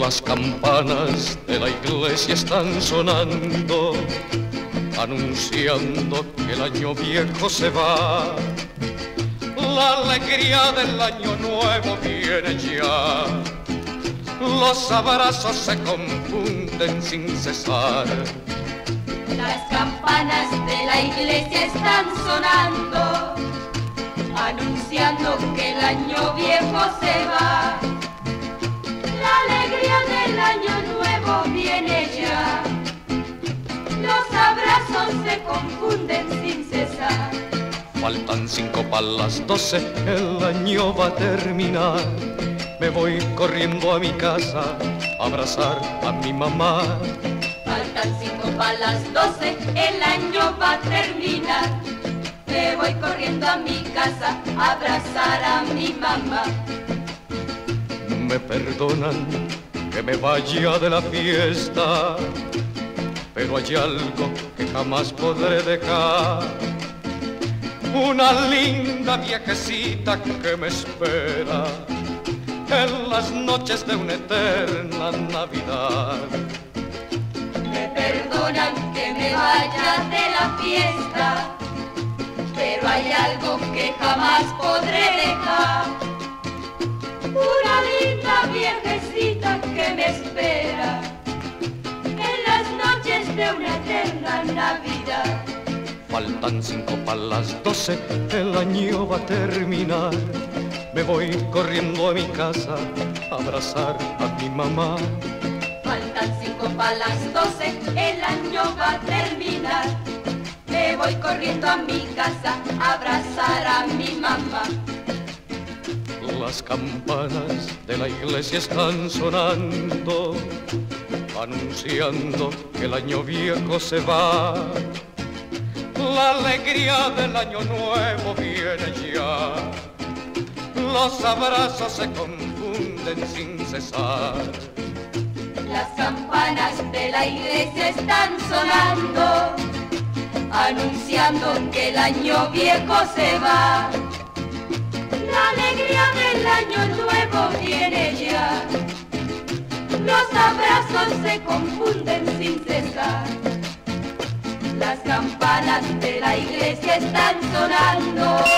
Las campanas de la iglesia están sonando, anunciando que el año viejo se va. La alegría del año nuevo viene ya. Los abrazos se confunden sin cesar. Las campanas de la iglesia están sonando, anunciando que el año viejo se va. Los abrazos se confunden sin cesar. Faltan cinco para las doce, el año va a terminar. Me voy corriendo a mi casa a abrazar a mi mamá. Faltan cinco para las doce, el año va a terminar. Me voy corriendo a mi casa a abrazar a mi mamá. Me perdonan que me vaya de la fiesta, pero hay algo que jamás podré dejar. Una linda viejecita que me espera en las noches de una eterna Navidad. Me perdonan que me vaya de la fiesta, pero hay algo que jamás podré dejar. Una una eterna Navidad. Faltan cinco para las doce, el año va a terminar. Me voy corriendo a mi casa a abrazar a mi mamá. Faltan cinco para las doce, el año va a terminar. Me voy corriendo a mi casa a abrazar a mi mamá. Las campanas de la iglesia están sonando, anunciando que el año viejo se va. La alegría del año nuevo viene ya. Los abrazos se confunden sin cesar. Las campanas de la iglesia están sonando, anunciando que el año viejo se va. La alegría del año nuevo viene ya. Los abrazos que están sonando.